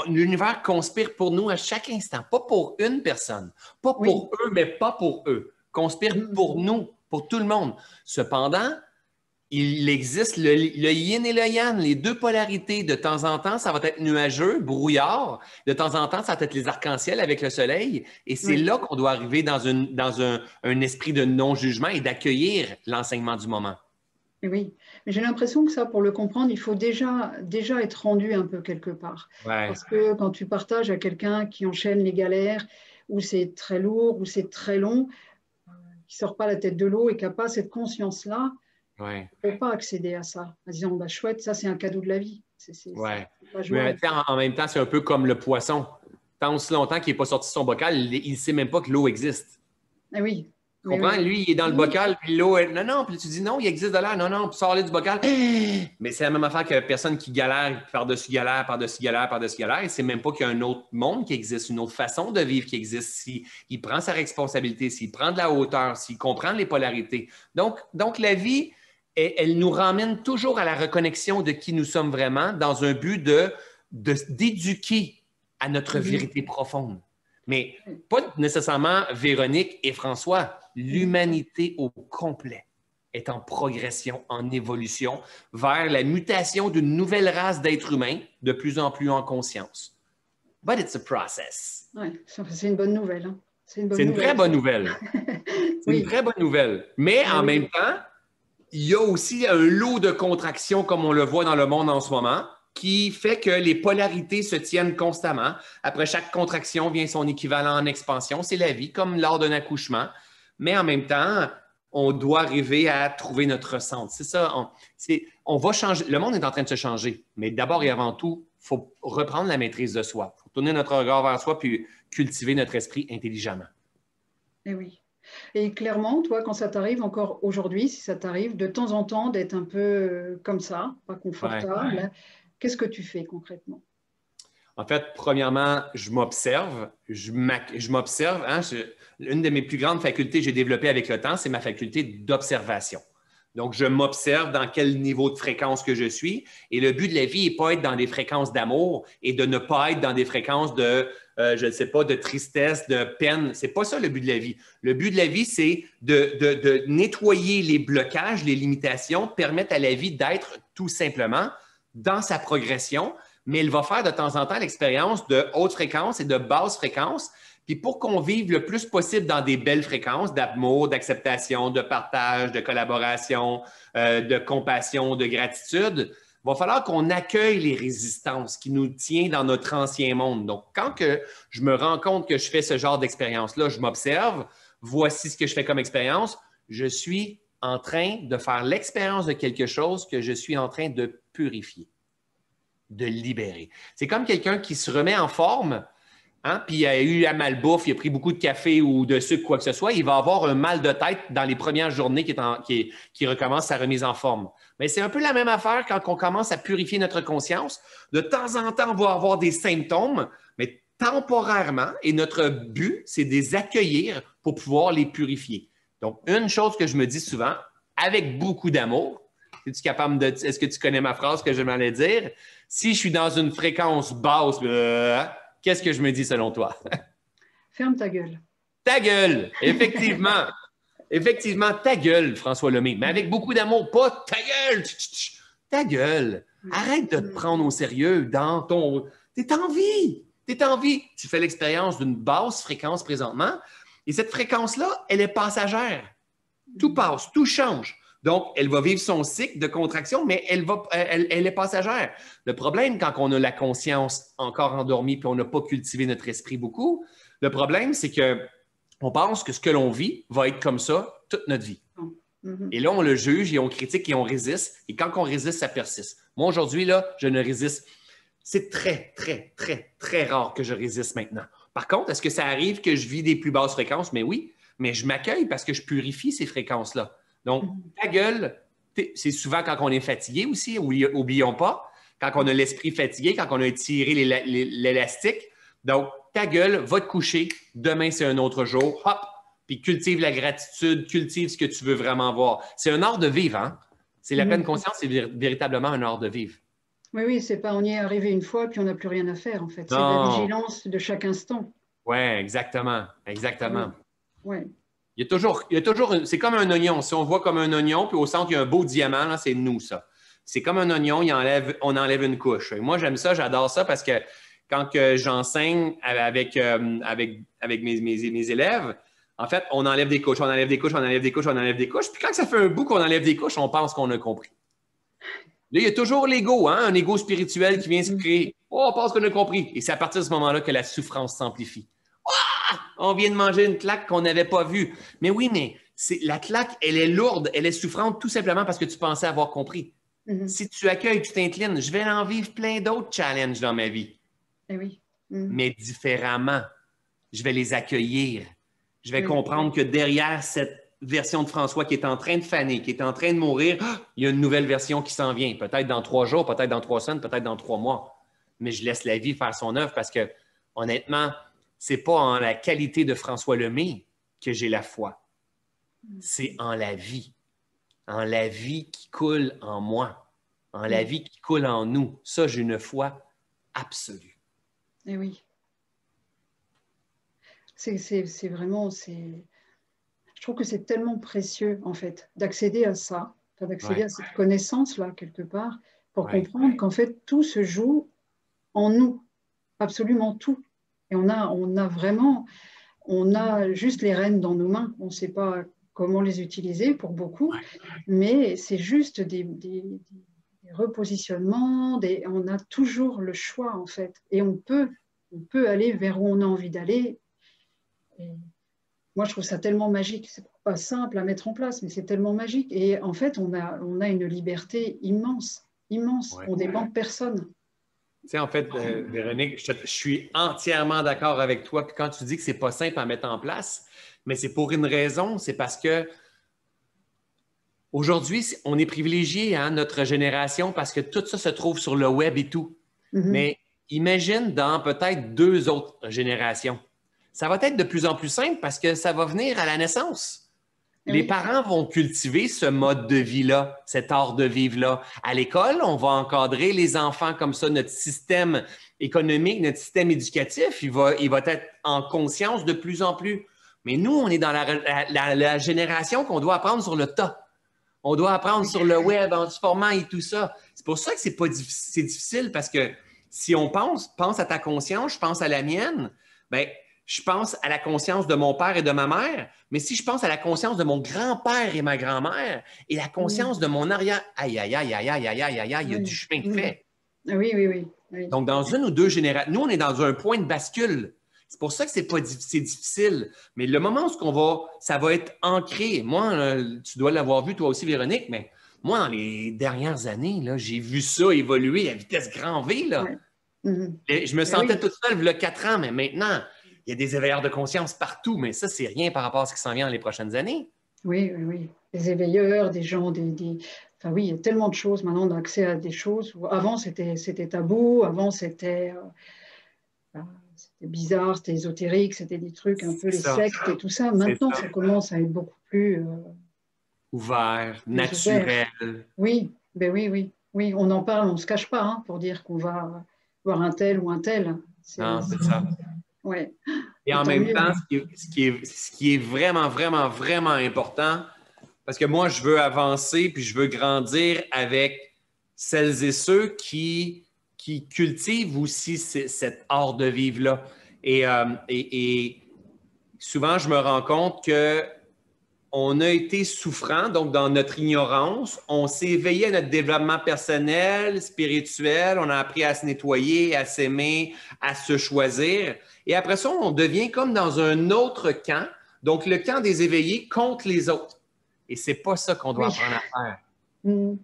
L'univers conspire pour nous à chaque instant, pas pour une personne, pas pour eux, mais pas pour eux. Conspire mm. pour nous, pour tout le monde. Cependant, il existe le, yin et le yang, les deux polarités. De temps en temps, ça va être nuageux, brouillard. De temps en temps, ça va être les arcs-en-ciel avec le soleil. Et c'est là qu'on doit arriver dans, une, dans un, un esprit de non-jugement et d'accueillir l'enseignement du moment. Oui, mais j'ai l'impression que ça, pour le comprendre, il faut déjà, déjà être rendu un peu quelque part. Parce que quand tu partages à quelqu'un qui enchaîne les galères, où c'est très lourd, où c'est très long, qui sort pas la tête de l'eau et qui n'a pas cette conscience-là, Ouais. On ne peut pas accéder à ça en disant bah, chouette, ça c'est un cadeau de la vie. ouais. Mais en, même temps, c'est un peu comme le poisson. Tant aussi longtemps qu'il n'est pas sorti de son bocal, il ne sait même pas que l'eau existe. Ah oui. Tu comprends? Lui, il est dans le bocal, puis l'eau est. Non, non, puis tu dis non, il existe de l'air. Non, non, puis sors-le du bocal. Mais c'est la même affaire que personne qui galère par-dessus galère, par-dessus galère, par-dessus galère. Il ne sait même pas qu'il y a un autre monde qui existe, une autre façon de vivre qui existe. S'il prend sa responsabilité, s'il prend de la hauteur, s'il comprend les polarités. Donc, donc la vie, elle nous ramène toujours à la reconnexion de qui nous sommes vraiment dans un but de d'éduquer à notre mhm. vérité profonde. Mais pas nécessairement Véronique et François. L'humanité au complet est en progression, en évolution vers la mutation d'une nouvelle race d'êtres humains de plus en plus en conscience. But it's a process. Oui, c'est une bonne nouvelle. Hein. C'est une, une très bonne nouvelle. c'est une très bonne nouvelle. Mais en même temps, il y a aussi un lot de contractions, comme on le voit dans le monde en ce moment, qui fait que les polarités se tiennent constamment. Après chaque contraction vient son équivalent en expansion. C'est la vie, comme lors d'un accouchement. Mais en même temps, on doit arriver à trouver notre centre. C'est ça. On, va changer. Le monde est en train de se changer. Mais d'abord et avant tout, il faut reprendre la maîtrise de soi. Il faut tourner notre regard vers soi puis cultiver notre esprit intelligemment. Eh oui. Et clairement, toi, quand ça t'arrive encore aujourd'hui, si ça t'arrive de temps en temps d'être un peu euh, comme ça, pas confortable, qu'est-ce que tu fais concrètement? En fait, premièrement, je m'observe. Je m'observe. Hein, une de mes plus grandes facultés que j'ai développées avec le temps, c'est ma faculté d'observation. Donc, je m'observe dans quel niveau de fréquence que je suis. Et le but de la vie n'est pas être dans des fréquences d'amour et de ne pas être dans des fréquences de euh, je ne sais pas, de tristesse, de peine. C'est pas ça le but de la vie. Le but de la vie, c'est de, nettoyer les blocages, les limitations, permettre à la vie d'être tout simplement dans sa progression, mais elle va faire de temps en temps l'expérience de haute fréquence et de basse fréquence. Puis pour qu'on vive le plus possible dans des belles fréquences d'amour, d'acceptation, de partage, de collaboration, euh, de compassion, de gratitude, il va falloir qu'on accueille les résistances qui nous tiennent dans notre ancien monde. Donc, quand je me rends compte que je fais ce genre d'expérience-là, je m'observe, voici ce que je fais comme expérience, je suis en train de faire l'expérience de quelque chose que je suis en train de purifier, de libérer. C'est comme quelqu'un qui se remet en forme, hein, puis il a eu la malbouffe, il a pris beaucoup de café ou de sucre, quoi que ce soit, il va avoir un mal de tête dans les premières journées qui recommence sa remise en forme. Mais c'est un peu la même affaire quand on commence à purifier notre conscience. De temps en temps, on va avoir des symptômes, mais temporairement, et notre but, c'est de les accueillir pour pouvoir les purifier. Donc, une chose que je me dis souvent, avec beaucoup d'amour, es-tu capable de. Est-ce que tu connais ma phrase que je m'allais dire? Si je suis dans une fréquence basse, euh, qu'est-ce que je me dis selon toi? Ferme ta gueule. Ta gueule, effectivement. Effectivement, ta gueule, François Lemay, mais avec beaucoup d'amour, pas ta gueule, ta gueule. Arrête de te prendre au sérieux dans ton. T'es en vie, t'es en vie. Tu fais l'expérience d'une basse fréquence présentement, et cette fréquence-là, elle est passagère. Tout passe, tout change. Donc, elle va vivre son cycle de contraction, mais elle, va, elle, elle, est passagère. Le problème, quand on a la conscience encore endormie puis on n'a pas cultivé notre esprit beaucoup, le problème, c'est que on pense que ce que l'on vit va être comme ça toute notre vie. Mm-hmm. Et là, on le juge et on critique et on résiste. Et quand on résiste, ça persiste. Moi, aujourd'hui, là, je ne résiste. C'est très, très, très, très rare que je résiste maintenant. Par contre, est-ce que ça arrive que je vis des plus basses fréquences? Mais oui, mais je m'accueille parce que je purifie ces fréquences-là. Donc, mm-hmm. ta gueule, c'est souvent quand on est fatigué aussi, oublions pas, quand on a l'esprit fatigué, quand on a étiré l'élastique. Donc, ta gueule, va te coucher. Demain, c'est un autre jour. Hop! Puis cultive la gratitude, cultive ce que tu veux vraiment voir. C'est un art de vivre, hein? C'est la pleine conscience, c'est véritablement un art de vivre. Oui, oui, c'est pas on y est arrivé une fois puis on n'a plus rien à faire en fait. C'est la vigilance de chaque instant. Oui, exactement, exactement. Oui. Il y a toujours, il y a toujours c'est comme un oignon. Si on voit comme un oignon, puis au centre, il y a un beau diamant, c'est nous, ça. C'est comme un oignon, il enlève, on enlève une couche. moi, j'aime ça, j'adore ça parce que quand j'enseigne avec, euh, avec, avec mes, mes, élèves, en fait, on enlève des couches, on enlève des couches, on enlève des couches, on enlève des couches. Puis quand ça fait un bout qu'on enlève des couches, on pense qu'on a compris. Là, il y a toujours l'ego, hein, un ego spirituel qui vient se créer. Oh, on pense qu'on a compris. Et c'est à partir de ce moment-là que la souffrance s'amplifie. Ah! On vient de manger une claque qu'on n'avait pas vue. Mais oui, mais la claque, elle est lourde, elle est souffrante tout simplement parce que tu pensais avoir compris. Mm-hmm. Si tu accueilles, tu t'inclines, je vais en vivre plein d'autres challenges dans ma vie. Eh oui. Mm. Mais différemment. Je vais les accueillir. Je vais comprendre que derrière cette version de François qui est en train de faner, qui est en train de mourir, il y a une nouvelle version qui s'en vient. Peut-être dans trois jours, peut-être dans trois semaines, peut-être dans trois mois. Mais je laisse la vie faire son œuvre parce que, honnêtement, c'est pas en la qualité de François Lemay que j'ai la foi. Mm. C'est en la vie en la vie qui coule en moi, en la vie qui coule en nous. Ça, j'ai une foi absolue. Eh oui. C'est vraiment, je trouve que c'est tellement précieux, en fait, d'accéder à ça, d'accéder à cette connaissance-là, quelque part, pour comprendre qu'en fait, tout se joue en nous, absolument tout. Et on a, on a vraiment, on a juste les rênes dans nos mains. On ne sait pas comment les utiliser pour beaucoup, mais c'est juste des, repositionnements, on a toujours le choix en fait, et on peut, on peut aller vers où on a envie d'aller. Moi, je trouve ça tellement magique. C'est pas simple à mettre en place, mais c'est tellement magique. Et en fait, on a, on a une liberté immense, immense. On dépend de personne. Tu sais, en fait, euh, Véronique, je, suis entièrement d'accord avec toi. quand tu dis que c'est pas simple à mettre en place, mais c'est pour une raison, c'est parce que aujourd'hui, on est privilégié, hein, notre génération, parce que tout ça se trouve sur le web et tout. Mm-hmm. Mais imagine dans peut-être deux autres générations. Ça va être de plus en plus simple parce que ça va venir à la naissance. Les parents vont cultiver ce mode de vie-là, cet art de vivre-là. À l'école, on va encadrer les enfants comme ça. Notre système économique, notre système éducatif, il va, il va être en conscience de plus en plus. Mais nous, on est dans la, génération qu'on doit apprendre sur le tas. On doit apprendre sur le web, en format et tout ça. C'est pour ça que c'est pas difficile, difficile parce que si on pense, pense à ta conscience, je pense à la mienne, ben, je pense à la conscience de mon père et de ma mère, mais si je pense à la conscience de mon grand-père et ma grand-mère et la conscience de mon arrière, aïe, aïe, aïe, aïe, aïe, aïe, aïe, aïe, aïe, il y a du chemin fait. Oui, oui, oui. Donc, dans une ou deux générations, nous, on est dans un point de bascule. C'est pour ça que c'est pas difficile. Mais le moment où on va, ça va être ancré. Moi, tu dois l'avoir vu toi aussi, Véronique, mais moi, dans les dernières années, j'ai vu ça évoluer à vitesse grand V. Là. Mm-hmm. Je me ben sentais toute seule il y a quatre ans, mais maintenant, il y a des éveilleurs de conscience partout, mais ça, c'est rien par rapport à ce qui s'en vient dans les prochaines années. Oui, oui, oui. Des éveilleurs, des gens, des, Enfin oui, il y a tellement de choses. Maintenant, on a accès à des choses. Avant, c'était tabou. Avant, c'était... Euh, c'était bizarre, c'était ésotérique, c'était des trucs un peu les sectes et tout ça. Maintenant, ça. commence à être beaucoup plus euh, ouvert, naturel. Oui, ben oui, oui, oui. On en parle, on ne se cache pas hein, pour dire qu'on va voir un tel ou un tel. Non, c'est ça. Ouais. Et en même temps, ce qui, est, ce qui est vraiment, vraiment, vraiment important, parce que moi, je veux avancer puis je veux grandir avec celles et ceux qui qui cultive aussi cet art de vivre-là. Euh, et, souvent, je me rends compte que on a été souffrant, donc dans notre ignorance, on s'est éveillé à notre développement personnel, spirituel, on a appris à se nettoyer, à s'aimer, à se choisir. Et après ça, on devient comme dans un autre camp, donc le camp des éveillés contre les autres. Et c'est pas ça qu'on doit apprendre à faire. Mm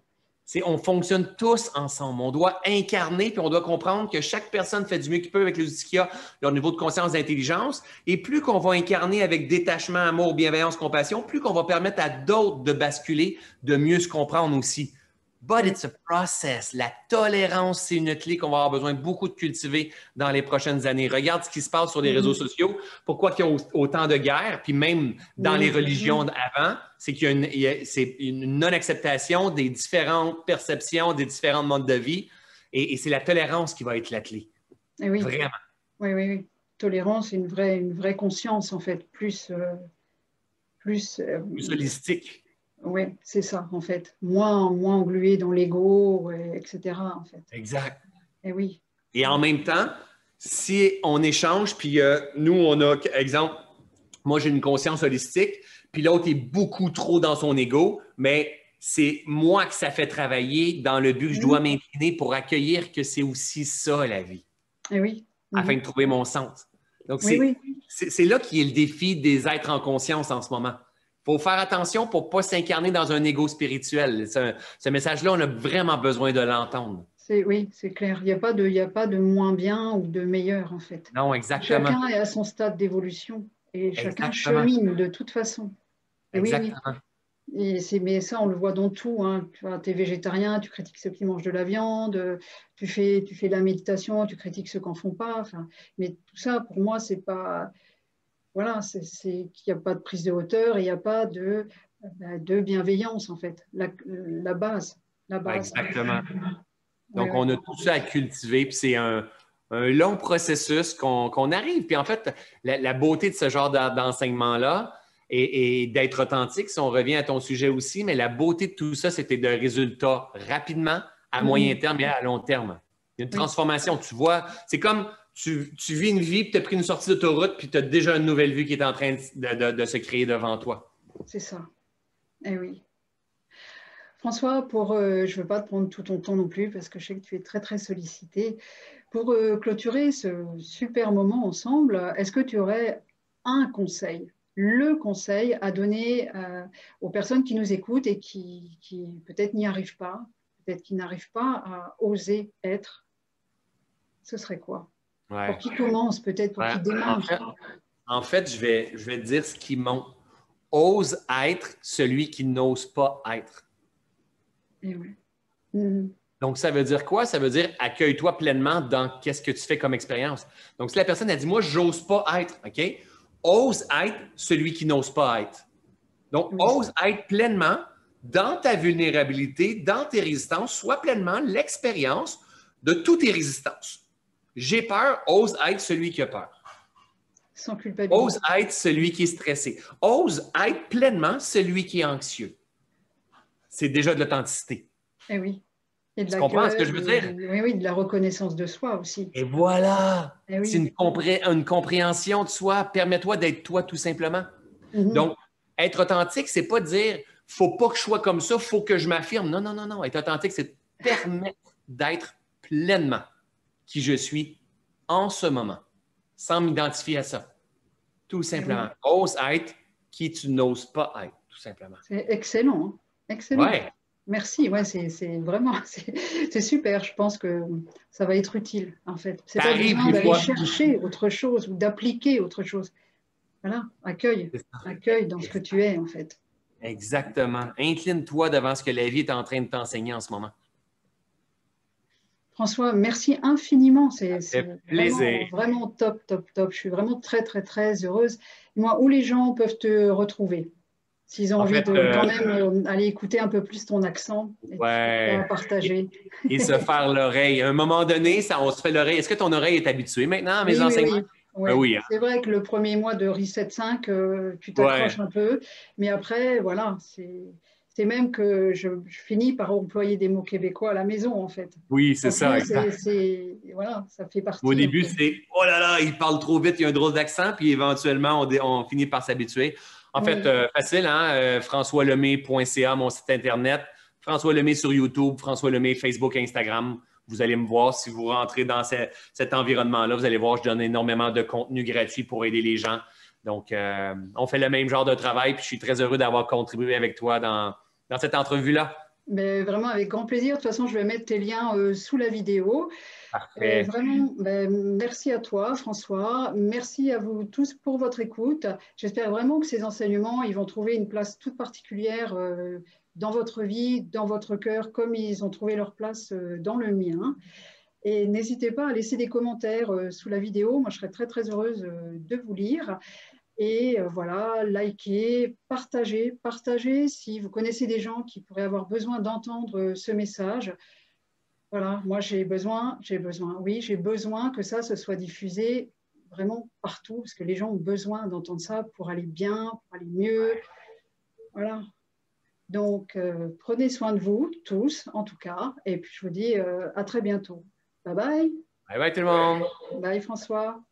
on fonctionne tous ensemble. On doit incarner, puis on doit comprendre que chaque personne fait du mieux qu'il peut avec les outils qu'il a, leur niveau de conscience, d'intelligence. Et plus qu'on va incarner avec détachement, amour, bienveillance, compassion, plus qu'on va permettre à d'autres de basculer, de mieux se comprendre aussi. But it's a process. La tolérance, c'est une clé qu'on va avoir besoin beaucoup de cultiver dans les prochaines années. Regarde ce qui se passe sur les réseaux mm-hmm. sociaux. Pourquoi il y a autant de guerres? Puis même dans les mm-hmm. religions avant, c'est qu'il y a une, non-acceptation des différentes perceptions, des différents modes de vie. Et, c'est la tolérance qui va être la clé. Eh oui. Vraiment. Oui, oui, oui. Tolérance, une vraie, une vraie conscience, en fait. Plus, euh, plus, plus holistique. Oui, c'est ça, en fait. Moins, moins englué dans l'ego, etc. En fait. Exact. Et oui. Et en même temps, si on échange, puis nous, on a, exemple, moi, j'ai une conscience holistique, puis l'autre est beaucoup trop dans son ego, mais c'est moi que ça fait travailler dans le but que je dois m'incliner pour accueillir que c'est aussi ça la vie. Et eh oui. Afin de trouver mon sens. Donc, c'est là qui est le défi des êtres en conscience en ce moment. Faut faire attention pour ne pas s'incarner dans un ego spirituel. Ce, ce message-là, on a vraiment besoin de l'entendre. Oui, c'est clair. Il n'y a, pas de, a pas de moins bien ou de meilleur, en fait. Non, exactement. Chacun est à son stade d'évolution et chacun chemine de toute façon. exactement. Et mais ça, on le voit dans tout. Hein. Tu es végétarien, tu critiques ceux qui mangent de la viande, tu fais, tu fais de la méditation, tu critiques ceux qui n'en font pas. Enfin, mais tout ça, pour moi, c'est pas. Voilà, c'est qu'il n'y a pas de prise de hauteur et il n'y a pas de, bah, de bienveillance, en fait. La, la base. La base. Exactement. Donc, on a tout ça à cultiver, puis c'est un, un, long processus qu'on arrive. Puis en fait, la, la beauté de ce genre d'enseignement-là, et, d'être authentique, si on revient à ton sujet aussi, mais la beauté de tout ça, c'était de résultats rapidement, à moyen mm-hmm. terme et à long terme. Il y a une transformation, tu vois, c'est comme tu, vis une vie, puis tu as pris une sortie d'autoroute, puis tu as déjà une nouvelle vie qui est en train de, se créer devant toi. C'est ça. Eh oui. François, pour, euh, je ne veux pas te prendre tout ton temps non plus parce que je sais que tu es très très sollicité. Pour euh, clôturer ce super moment ensemble, est-ce que tu aurais un conseil le conseil à donner euh, aux personnes qui nous écoutent et qui, peut-être n'y arrivent pas, peut-être qui n'arrivent pas à oser être, ce serait quoi? Pour qui commence, peut-être, pour qui démarre en fait, je, vais, je vais dire ce qui monte. Ose être celui qui n'ose pas être. Et eh mhm. Donc, ça veut dire quoi? Ça veut dire accueille-toi pleinement dans qu'est-ce que tu fais comme expérience. Donc, si la personne a dit, moi, j'ose pas être, OK? ose être celui qui n'ose pas être. Donc, ose être pleinement dans ta vulnérabilité, dans tes résistances, sois pleinement l'expérience de toutes tes résistances. J'ai peur, ose être celui qui a peur. Sans culpabilité. Ose être celui qui est stressé. Ose être pleinement celui qui est anxieux. C'est déjà de l'authenticité. Eh oui tu comprends ce que je veux dire? Oui, oui, de la reconnaissance de soi aussi. Et voilà! Eh c'est une, une, compréhension de soi. Permets-toi d'être toi tout simplement. Mhm. Donc, être authentique, c'est pas dire faut pas que je sois comme ça, faut que je m'affirme. Non, non, non, non. Être authentique, c'est permettre d'être pleinement qui je suis en ce moment, sans m'identifier à ça. Tout simplement. Ose être qui tu n'oses pas être, tout simplement. C'est excellent. Hein. Excellent. Ouais. Merci, ouais, c'est vraiment, c'est super. Je pense que ça va être utile, en fait. C'est pas besoin d'aller chercher autre chose ou d'appliquer autre chose. Voilà, accueille, accueille dans ce que tu es, en fait. Exactement. Incline-toi devant ce que la vie est en train de t'enseigner en ce moment. François, merci infiniment. C'est vraiment, vraiment top, top, top. Je suis vraiment très, très, très heureuse. Moi, où les gens peuvent te retrouver? S'ils ont envie de euh, quand même euh, aller écouter un peu plus ton accent et partager. Et, se faire l'oreille. À un moment donné, ça, on se fait l'oreille. Est-ce que ton oreille est habituée maintenant à mes enseignements? Oui, oui. Ben hein. C'est vrai que le premier mois de Reset 5, euh, tu t'accroches un peu. Mais après, voilà, c'est même que je, finis par employer des mots québécois à la maison, en fait. Oui, c'est ça. Voilà, ça fait partie. Au début, c'est oh là là, il parle trop vite, il y a un drôle d'accent, puis éventuellement, on, on finit par s'habituer. En fait, euh, facile, hein? Euh, françoislemay.ca, mon site Internet. François Lemay sur YouTube, François Lemay, Facebook, Instagram. Vous allez me voir si vous rentrez dans cet environnement-là. Vous allez voir, je donne énormément de contenu gratuit pour aider les gens. Donc, euh, on fait le même genre de travail. Puis je suis très heureux d'avoir contribué avec toi dans, dans cette entrevue-là? Mais vraiment, avec grand plaisir. De toute façon, je vais mettre tes liens sous la vidéo. Euh, vraiment, ben, merci à toi, François. Merci à vous tous pour votre écoute. J'espère vraiment que ces enseignements, ils vont trouver une place toute particulière euh, dans votre vie, dans votre cœur, comme ils ont trouvé leur place euh, dans le mien. Et n'hésitez pas à laisser des commentaires sous la vidéo. Moi, je serais très, très heureuse de vous lire. Et voilà, likez, partagez, partagez si vous connaissez des gens qui pourraient avoir besoin d'entendre ce message. Voilà, moi j'ai besoin, j'ai besoin, oui, j'ai besoin que ça se soit diffusé vraiment partout, parce que les gens ont besoin d'entendre ça pour aller bien, pour aller mieux. Voilà. Donc, euh, prenez soin de vous, tous, en tout cas. Et puis, je vous dis euh, à très bientôt. Bye bye. Bye bye tout le monde. Bye François.